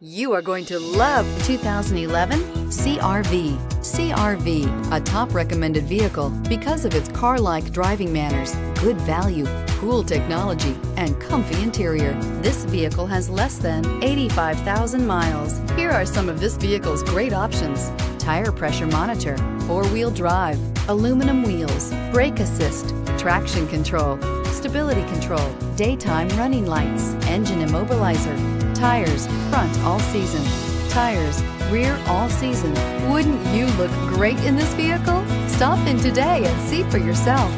You are going to love 2011 CRV. CRV, a top recommended vehicle because of its car-like driving manners, good value, cool technology, and comfy interior. This vehicle has less than 85,000 miles. Here are some of this vehicle's great options. Tire pressure monitor, four-wheel drive, aluminum wheels, brake assist, traction control, stability control, daytime running lights, engine immobilizer, Tires, front all season. Tires, rear all season. Wouldn't you look great in this vehicle? Stop in today and see for yourself.